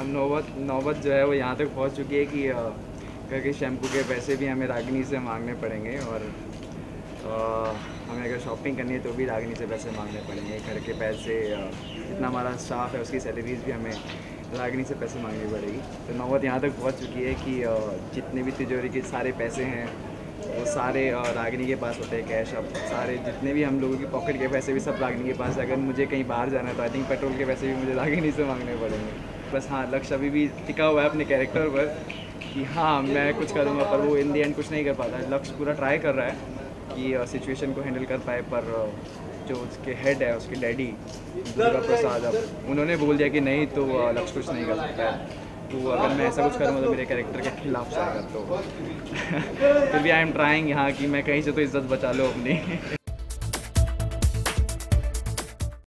हम नौबत नौबत जो है वो यहाँ तक पहुँच चुकी है कि घर के शैम्पू के पैसे भी हमें रागनी से मांगने पड़ेंगे और हमें अगर शॉपिंग करनी है तो भी रागनी से पैसे मांगने पड़ेंगे। घर के पैसे जितना हमारा स्टाफ है उसकी सैलरीज भी हमें रागनी से पैसे मांगनी पड़ेगी। तो नौबत यहाँ तक पहुँच चुकी है कि जितने भी तिजोरी के सारे पैसे हैं, वो सारे रागनी के पास होते हैं, कैश अब सारे, जितने भी हम लोगों की पॉकेट के पैसे भी सब रागनी के पास। अगर मुझे कहीं बाहर जाना है तो आई थिंक पेट्रोल के पैसे भी मुझे रागनी से मांगने पड़ेंगे। बस हाँ लक्ष्य अभी भी टिका हुआ है अपने कैरेक्टर पर कि हाँ मैं कुछ करूँगा, पर वो इन दी एंड कुछ नहीं कर पाता। लक्ष्य पूरा ट्राई कर रहा है कि सिचुएशन को हैंडल कर पाए, पर जो उसके हेड है, उसके डैडी दुर्गा प्रसाद, अब उन्होंने बोल दिया कि नहीं तो लक्ष्य कुछ नहीं कर सकता है। तो अगर मैं ऐसा कुछ करूँगा तो मेरे कैरेक्टर के खिलाफ जाएगा तो फिर भी आई एम ट्राइंग यहाँ कि मैं कहीं से तो इज़्ज़त बचा लो अपनी।